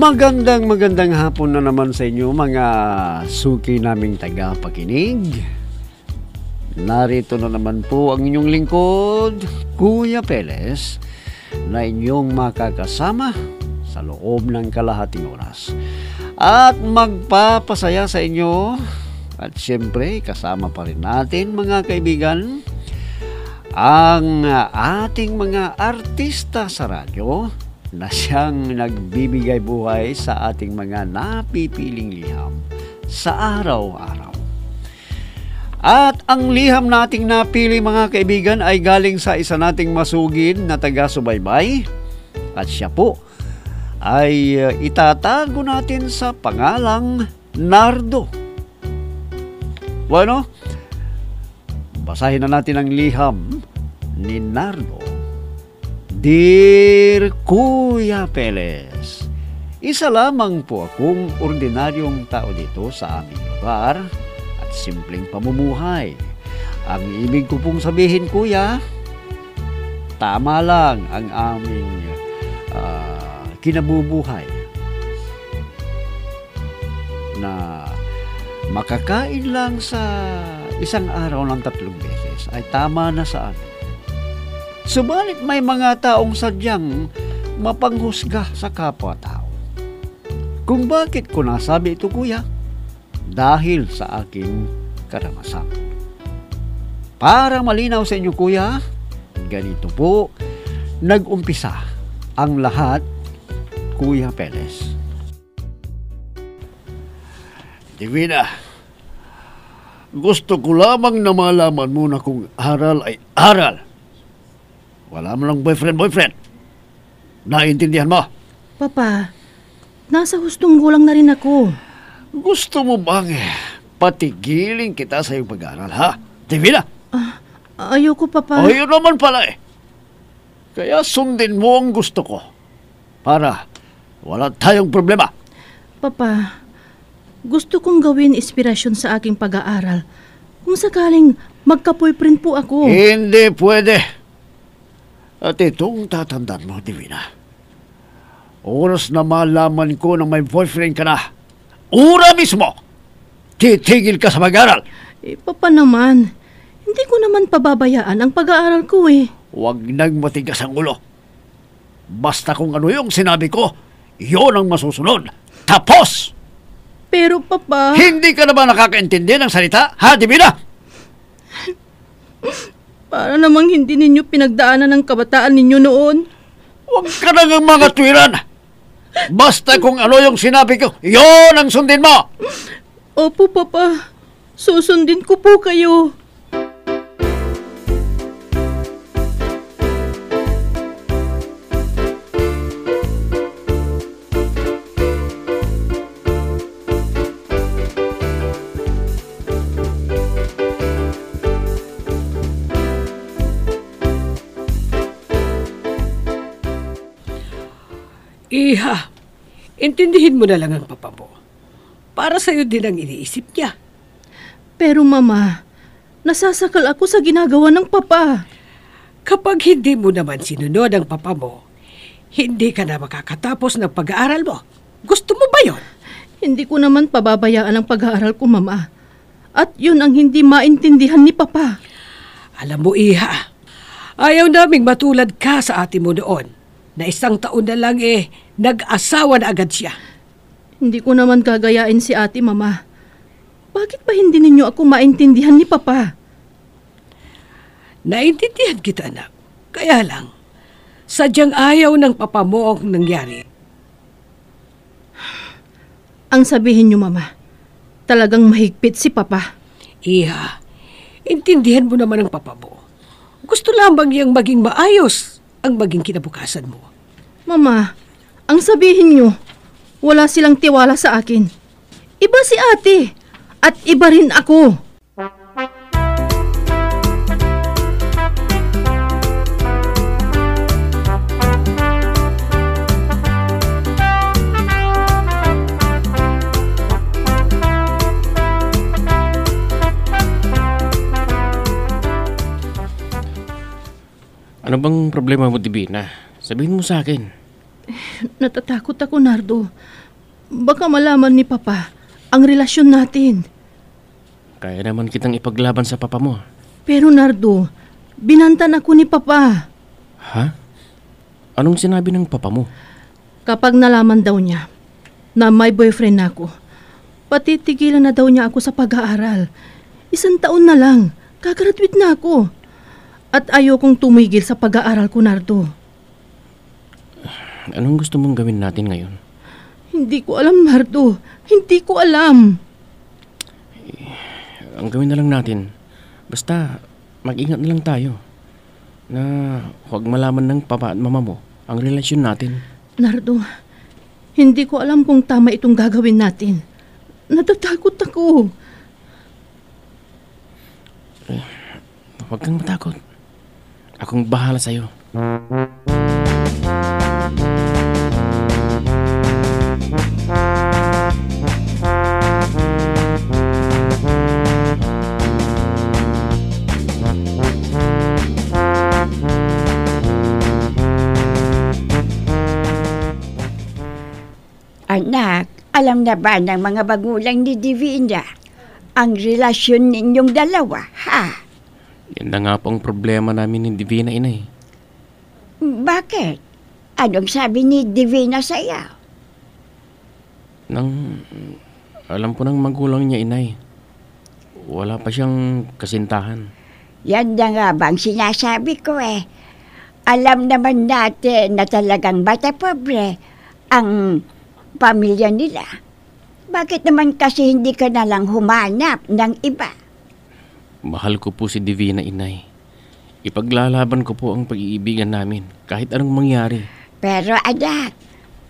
Magandang magandang hapon na naman sa inyo mga suki naming tagapakinig. Narito na naman po ang inyong lingkod, Kuya Peles, na inyong makakasama sa loob ng kalahating oras. At magpapasaya sa inyo at siyempre kasama pa rin natin mga kaibigan ang ating mga artista sa radyo na siyang nagbibigay buhay sa ating mga napipiling liham sa araw-araw. At ang liham nating napili mga kaibigan ay galing sa isa nating masugid na taga-subaybay at siya po ay uh, itatago natin sa pangalang Nardo. Bueno, basahin na natin ang liham ni Nardo. Dear Kuya Peles, isa lamang po akong ordinaryong tao dito sa aming lugar at simpleng pamumuhay. Ang ibig ko pong sabihin, Kuya, tama lang ang aming uh, kinabubuhay na makakain lang sa isang araw ng tatlong beses ay tama na sa amin. Subalit may mga taong sadyang mapanghusga sa kapwa-tao. Kung bakit ko nasabi ito kuya? Dahil sa aking karanasan. Para malinaw sa inyo kuya, ganito po nag-umpisa ang lahat Kuya Perez. Divina, gusto ko lamang na malaman mo na kung aral ay aral wala mo lang boyfriend-boyfriend. Naintindihan mo? Papa, nasa hustong gulang na rin ako. Gusto mo bang eh, patigilin kita sa iyong pag-aaral, ha? Divina? Ah, ayoko, Papa. Ayun naman pala eh. Kaya sundin mo ang gusto ko. Para wala tayong problema. Papa, gusto kong gawin inspirasyon sa aking pag-aaral. Kung sakaling magka-boyfriend po ako. Hindi pwede. At itong tatandaan mo, Divina. Oras na malaman ko na may boyfriend ka na, ura mismo, titigil ka sa mag-aral. Eh, papa naman, hindi ko naman pababayaan ang pag-aaral ko eh. Huwag nang matigas ang ulo. Basta kung ano yung sinabi ko, yon ang masusunod. Tapos! Pero papa... Hindi ka na ba nakakaintindi ng salita, ha, Divina? Para namang hindi ninyo pinagdaanan ng kabataan ninyo noon. Huwag ka na ng mga tuwiran. Basta kung ano yung sinabi ko, yon ang sundin mo. Opo, Papa. Susundin ko po kayo. Iha, intindihin mo na lang ang papa mo. Para sa'yo din ang iniisip niya. Pero mama, nasasakal ako sa ginagawa ng papa. Kapag hindi mo naman sinunod ang papa mo, hindi ka na makakatapos ng pag-aaral mo. Gusto mo ba yon? Hindi ko naman pababayaan ang pag-aaral ko, mama. At yun ang hindi maintindihan ni papa. Alam mo, Iha, ayaw naming matulad ka sa ate mo noon na isang taon na lang eh, nag-asawa na agad siya. Hindi ko naman gagayain si ate, mama. Bakit ba hindi ninyo ako maintindihan ni papa? Naintindihan kita, anak. Kaya lang, sadyang ayaw ng papa mo ang nangyari. Ang sabihin niyo, mama, talagang mahigpit si papa. Iha, intindihan mo naman ang papa mo. Gusto lamang niyang maging maayos ang maging kinabukasan mo. Mama, ang sabihin niyo, wala silang tiwala sa akin. Iba si ate at iba rin ako. Ano bang problema mo, Divina? Sabihin mo sa akin. Natatakot ako, Nardo. Baka malaman ni Papa ang relasyon natin. Kaya naman kitang ipaglaban sa papa mo. Pero Nardo, binantan ako ni Papa. Ha? Anong sinabi ng papa mo? Kapag nalaman daw niya na may boyfriend na ako, patitigilan na daw niya ako sa pag-aaral. Isang taon na lang, kagraduate na ako. At ayokong tumigil sa pag-aaral ko, Nardo. Anong gusto mong gawin natin ngayon? Hindi ko alam, Nardo. Hindi ko alam. Ang gawin na lang natin, basta mag-ingat na lang tayo. Na huwag malaman ng papa at mama mo ang relasyon natin. Nardo, hindi ko alam kung tama itong gagawin natin. Natatakot ako. Huwag kang matakot. Akong bahala sa'yo. Anak, alam na ba ng mga bagulang ni Divina ang relasyon ninyong dalawa, ha? Yan na nga po ang problema namin ni Divina Inay. Bakit? Anong sabi ni Divina sa iyo? Nang alam po ng magulang niya Inay, wala pa siyang kasintahan. Yan na nga bang sinasabi ko eh. Alam naman natin na talagang bata pobre ang pamilya nila. Bakit naman kasi hindi ka na lang humanap ng iba? Mahal ko po si Divina Inay. Ipaglalaban ko po ang pag-iibigan namin kahit anong mangyari. Pero anak,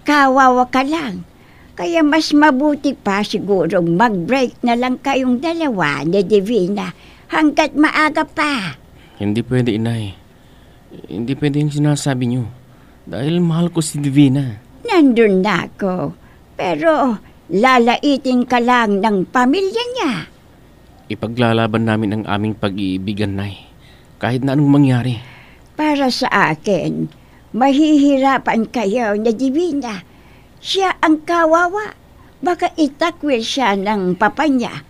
kawawa ka lang. Kaya mas mabuti pa siguro mag-break na lang kayong dalawa ni Divina hanggat maaga pa. Hindi pwede, Inay. Hindi pwede yung sinasabi niyo. Dahil mahal ko si Divina. Nandun na ako. Pero lalaitin ka lang ng pamilya niya. Ipaglalaban namin ang aming pag-iibigan, Nay. Kahit na anong mangyari. Para sa akin, mahihirapan kayo na Divina. Siya ang kawawa. Baka itakwil siya ng papa niya.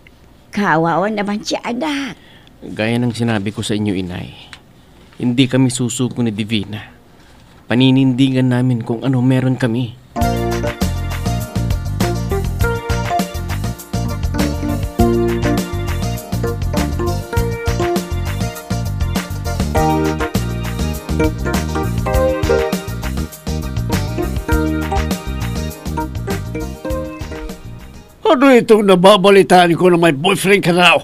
Kawawa naman si anak. Gaya ng sinabi ko sa inyo, Inay. Hindi kami susuko ni Divina. Paninindigan namin kung ano meron kami. Ano itong nababalitaan ko na may boyfriend ka raw?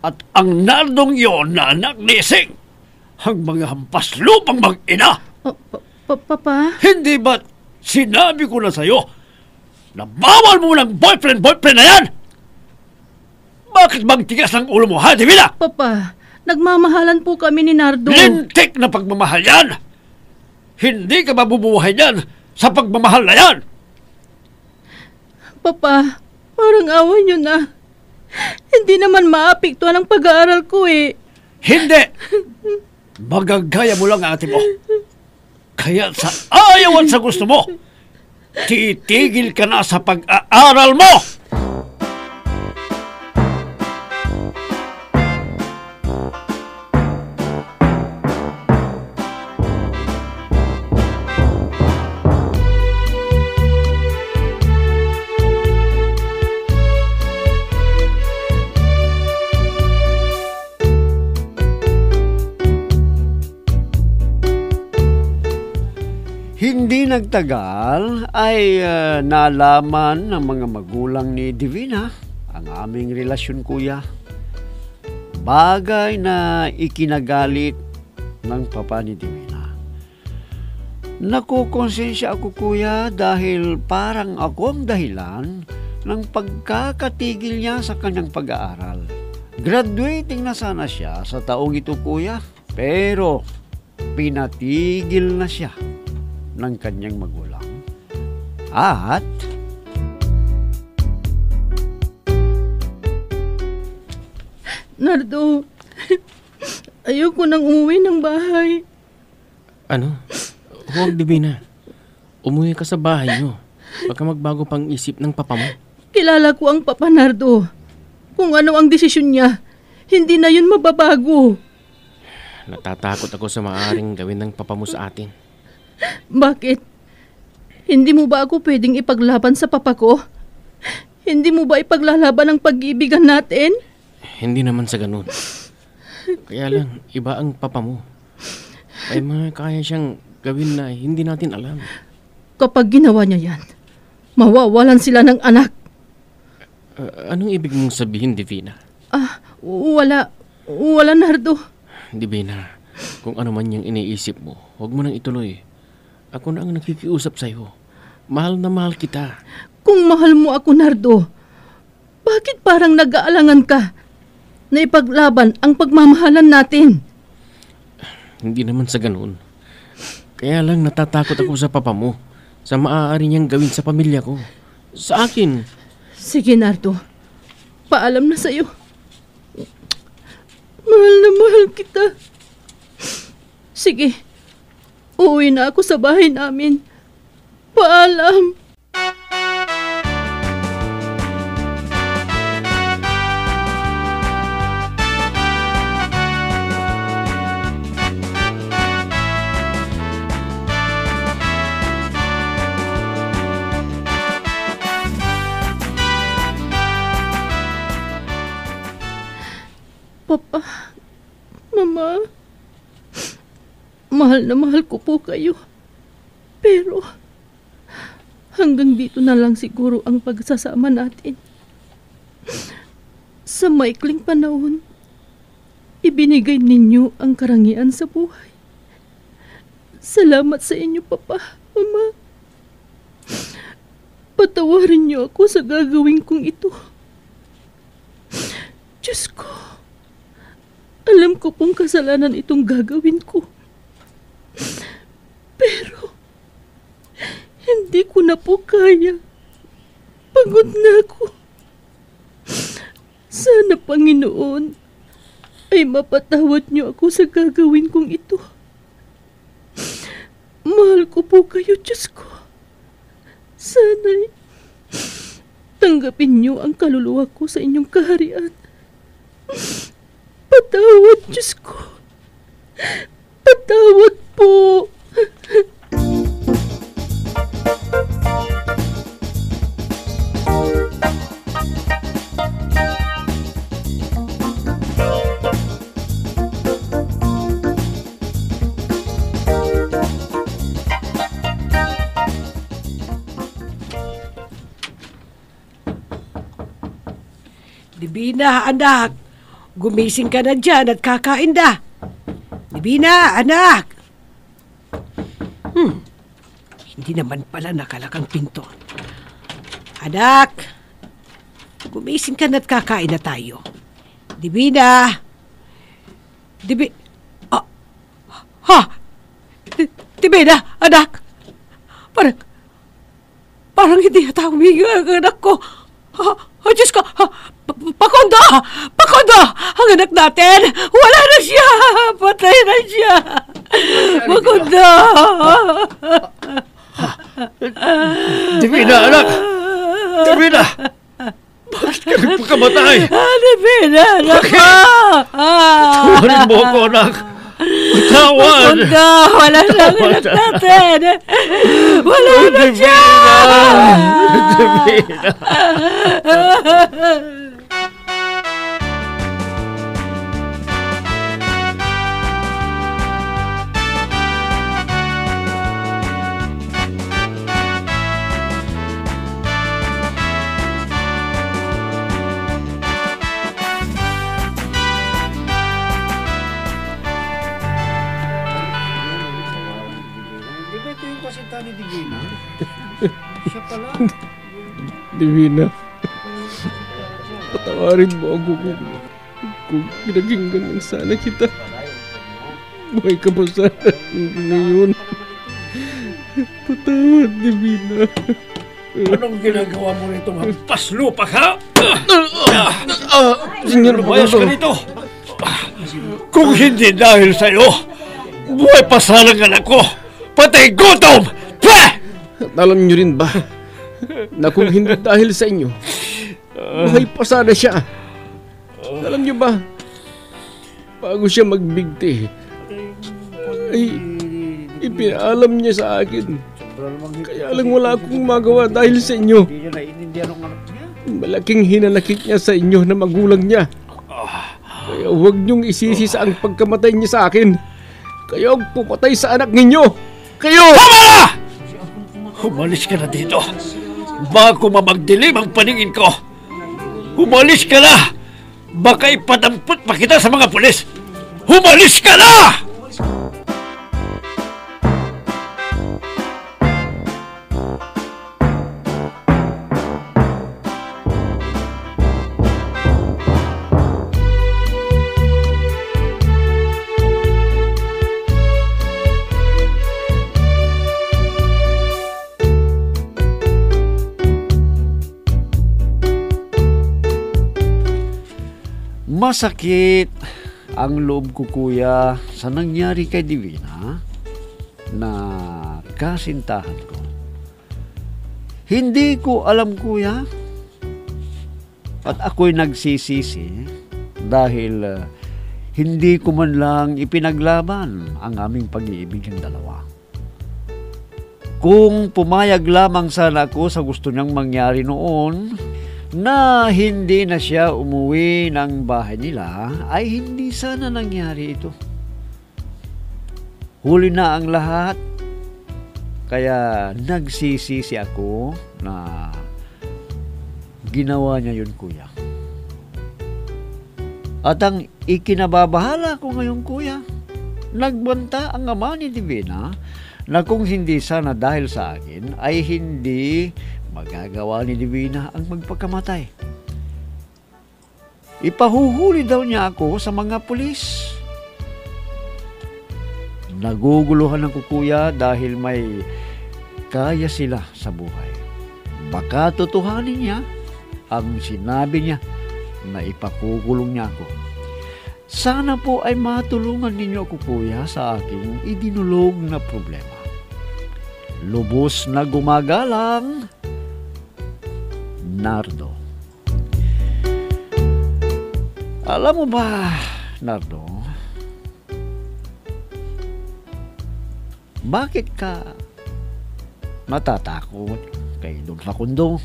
At ang nardong yon na anak ni Sing, ang mga hampas lupang mag-ina, pa- pa- Papa? hindi ba sinabi ko na sa'yo na bawal mo ng boyfriend-boyfriend na yan? Bakit bang tigas ng ulo mo, ha, Divina? Papa, nagmamahalan po kami ni Nardo. Lintik na pagmamahal yan! Hindi ka mabubuhay yan sa pagmamahal na yan! Papa, parang awan nyo na. Hindi naman maapektuhan ang pag-aaral ko eh. Hindi! Magagaya mo lang ang ate mo. Kaya sa ayaw at sa gusto mo, titigil ka na sa pag-aaral mo! Nagtagal ay ah, nalaman ng mga magulang ni Divina ang aming relasyon kuya. Bagay na ikinagalit ng papa ni Divina. Nakukonsensya ako kuya dahil parang ako ang dahilan ng pagkakatigil niya sa kanyang pag-aaral. Graduating na sana siya sa taong ito kuya, pero pinatigil na siya ng kanyang magulang. At Nardo, ayoko nang umuwi ng bahay. Ano? Huwag, Divina. umuwi ka sa bahay nyo. Baka magbago pang isip ng papa mo. Kilala ko ang Papa Nardo. Kung ano ang desisyon niya, hindi na yun mababago. Natatakot ako sa maaaring gawin ng papa mo sa atin. Bakit? Hindi mo ba ako pwedeng ipaglaban sa papa ko? Hindi mo ba ipaglalaban ang pag-ibigan natin? Hindi naman sa ganun. Kaya lang, iba ang papa mo. May mga kaya siyang gawin na hindi natin alam. Kapag ginawa niya yan, mawawalan sila ng anak. Uh, anong ibig mong sabihin, Divina? Ah, wala. Wala, Nardo. Divina, kung ano man yung iniisip mo, huwag mo nang ituloy. Ako na ang nakikiusap sa'yo. Mahal na mahal kita. Kung mahal mo ako, Nardo, bakit parang nag-aalangan ka na ipaglaban ang pagmamahalan natin? Hindi naman sa ganun. Kaya lang natatakot ako sa papa mo. Sa maaari niyang gawin sa pamilya ko. Sa akin. Sige, Nardo. Paalam na sa'yo. Mahal na mahal kita. Sige. Uuwi na ako sa bahay namin. Paalam. Mahal na mahal ko po kayo. Pero, hanggang dito na lang siguro ang pagsasama natin. Sa maikling panahon, ibinigay ninyo ang karangian sa buhay. Salamat sa inyo, Papa, Mama. Patawarin niyo ako sa gagawin kong ito. Diyos ko. Alam ko pong kasalanan itong gagawin ko. Pero, hindi ko na po kaya. Pagod na ako. Sana, Panginoon, ay mapatawad niyo ako sa gagawin kong ito. Mahal ko po kayo, Diyos ko. Sana'y tanggapin niyo ang kaluluwa ko sa inyong kaharian. Patawad, Diyos ko. Patawad po. Divina, anak. Gumising ka na dyan at kakain na. Divina, anak. Hmm. Hindi naman pala nakalakang pinto. Anak. Gumising ka na at kakain na tayo. Divina. Dibi... Ah. Ha? Divina, anak. Parang... Parang hindi yata huminga ang anak ko. Ha, ha, Diyos ko, ha, Pakondo! Pakondo! Ang anak natin! Wala na siya! Patay na siya! Pakondo! Divina, anak! Divina! Bakit ka nagpakamatay? Divina, anak ko! Tawarin mo ako, anak! Tawad! Pakondo! Wala na ang anak natin! Wala na siya! Divina! Di Divina, patawarin mo ako kung, kung pinaginggan lang sana kita. Buhay ka pa sana ngayon. Patawad, Divina. Anong ginagawa mo rito? Hampas lupa ka? Senyor Lumayas ka dito! Kung hindi dahil sa'yo, buhay pa sana ang anak ko! Patay gutom! Pah! alam niyo rin ba na kung hindi dahil sa inyo, buhay pa sana siya. Alam niyo ba, bago siya magbigti, ay ipinaalam niya sa akin. Kaya lang wala akong magawa dahil sa inyo. Malaking hinanakit niya sa inyo na magulang niya. Kaya huwag niyong isisi sa ang pagkamatay niya sa akin. Kayo ang pumatay sa anak ninyo. Kayo! Umalis ka na dito. Bago mamagdilim ang paningin ko. Umalis ka na! Baka ipadampot pa kita sa mga pulis. Umalis ka na! Masakit ang loob ko kuya sa nangyari kay Divina na kasintahan ko. Hindi ko alam kuya at ako'y nagsisisi dahil uh, hindi ko man lang ipinaglaban ang aming pag-iibig ng dalawa. Kung pumayag lamang sana ako sa gusto niyang mangyari noon, na hindi na siya umuwi ng bahay nila ay hindi sana nangyari ito. Huli na ang lahat, kaya nagsisisi ako na ginawa niya yun kuya. At ang ikinababahala ko ngayon kuya, nagbanta ang ama ni Divina na kung hindi sana dahil sa akin ay hindi magagawa ni Divina ang magpagkamatay. Ipahuhuli daw niya ako sa mga pulis. Naguguluhan ng kukuya dahil may kaya sila sa buhay. Baka tutuhanin niya ang sinabi niya na ipakukulong niya ako. Sana po ay matulungan ninyo ako kuya sa aking idinulog na problema. Lubos na gumagalang Nardo. Alam mo ba, Nardo, bakit ka natatakot kay Don Facundo?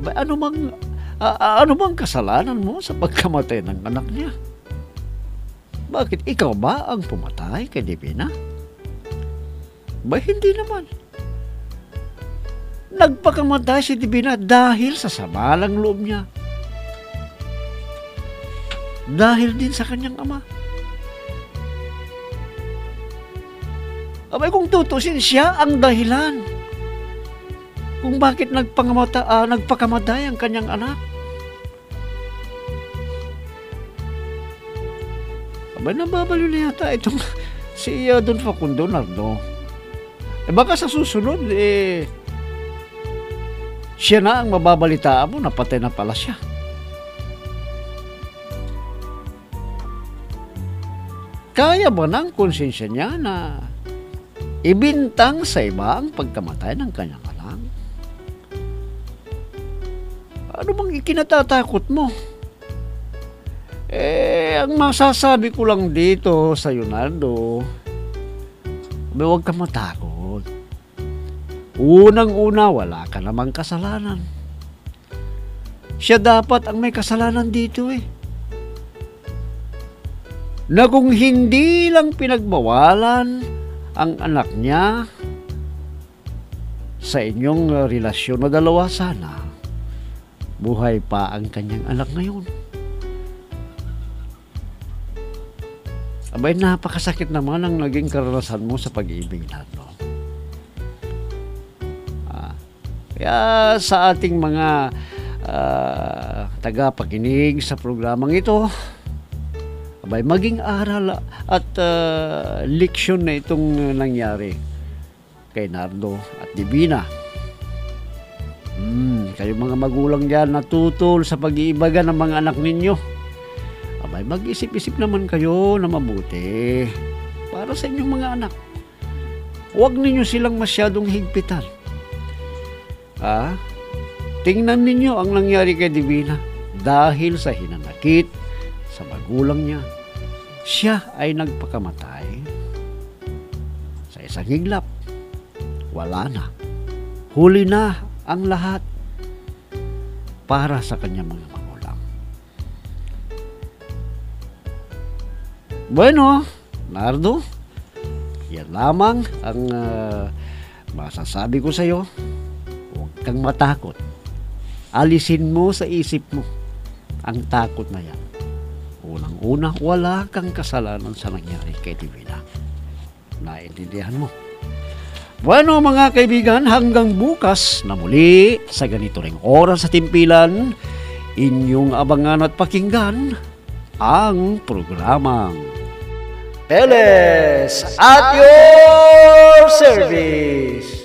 Ba, ano bang, a- ano bang kasalanan mo sa pagkamatay ng anak niya? Bakit ikaw ba ang pumatay kay Divina? Ba, hindi naman. Nagpakamatay si Divina dahil sa samalang loob niya. Dahil din sa kanyang ama. Abay kung tutusin siya ang dahilan kung bakit nagpangamata, ah, nagpakamatay ang kanyang anak. Abay nababalo na yata itong si uh, Don Facundo Nardo. Eh baka sa susunod, eh, siya na ang mababalitaan mo na patay na pala siya. Kaya ba ng konsensya niya na ibintang sa iba ang pagkamatay ng kanyang anak? Ano bang ikinatatakot mo? Eh, ang masasabi ko lang dito sa may huwag ka matakot. Unang-una, wala ka namang kasalanan. Siya dapat ang may kasalanan dito eh. Na kung hindi lang pinagbawalan ang anak niya sa inyong relasyon na dalawa sana, buhay pa ang kanyang anak ngayon. Abay, napakasakit naman ang naging karanasan mo sa pag-ibig natin. Kaya sa ating mga ah, tagapakinig sa programang ito, abay, maging aral at ah, leksyon na itong nangyari kay Nardo at Divina. Hmm, kayo mga magulang dyan natutol sa pag-iibagan ng mga anak ninyo. Abay, mag-isip-isip naman kayo na mabuti para sa inyong mga anak. huwag ninyo silang masyadong higpitan. Ah, tingnan ninyo ang nangyari kay Divina dahil sa hinanakit sa magulang niya. Siya ay nagpakamatay sa isang higlap. Wala na. Huli na ang lahat para sa kanyang mga magulang. Bueno, Nardo, yan lamang ang ah, masasabi ko sa iyo. Kang matakot. Alisin mo sa isip mo ang takot na yan. Unang-una, wala kang kasalanan sa nangyari kay Divina. Naintindihan mo. Bueno mga kaibigan, hanggang bukas na muli sa ganito ring oras sa timpilan, inyong abangan at pakinggan ang programang Peles at your service.